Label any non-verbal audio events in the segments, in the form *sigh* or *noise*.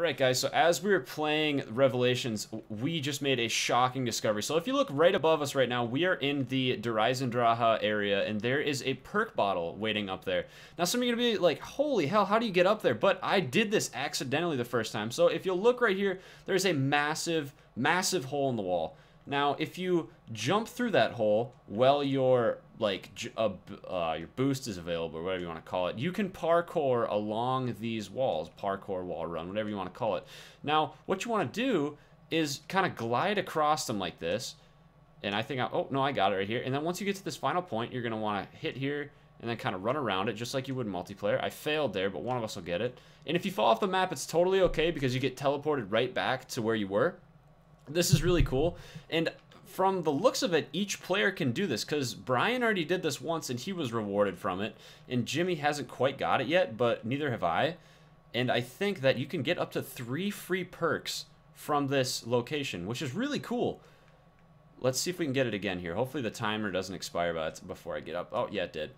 Alright guys, so as we were playing Revelations, we just made a shocking discovery. So if you look right above us right now, we are in the Der Eisendrache area, and there is a perk bottle waiting up there. Now some of you are going to be like, holy hell, how do you get up there? But I did this accidentally the first time. So if you'll look right here, there's a massive, massive hole in the wall. Now, if you jump through that hole while your like uh, uh, your boost is available, whatever you want to call it, you can parkour along these walls, parkour wall run, whatever you want to call it. Now, what you want to do is kind of glide across them like this, and I think I, oh no, I got it right here. And then once you get to this final point, you're gonna want to hit here and then kind of run around it just like you would in multiplayer. I failed there, but one of us will get it. And if you fall off the map, it's totally okay because you get teleported right back to where you were. This is really cool. And from the looks of it, each player can do this because Brian already did this once and he was rewarded from it. And Jimmy hasn't quite got it yet, but neither have I. And I think that you can get up to three free perks from this location, which is really cool. Let's see if we can get it again here. Hopefully the timer doesn't expire before I get up. Oh, yeah, it did.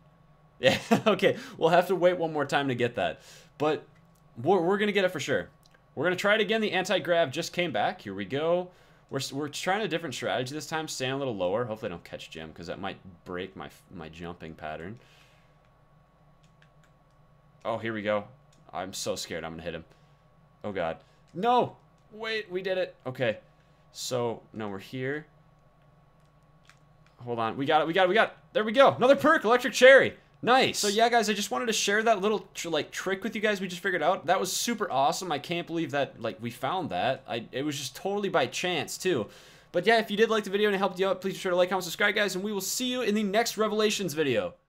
Yeah, *laughs* okay. We'll have to wait one more time to get that. But we're, we're going to get it for sure. We're going to try it again. The anti-grav just came back. Here we go. We're, we're trying a different strategy this time. Staying a little lower. Hopefully I don't catch Jim because that might break my, my jumping pattern. Oh, here we go. I'm so scared I'm going to hit him. Oh, God. No! Wait, we did it. Okay. So, no, we're here. Hold on. We got it. We got it. We got it. There we go. Another perk. Electric Cherry. Nice. So yeah, guys, I just wanted to share that little tr like trick with you guys we just figured out. That was super awesome. I can't believe that like we found that. I it was just totally by chance too. But yeah, if you did like the video and it helped you out, please be sure to like, comment, subscribe, guys, and we will see you in the next Revelations video.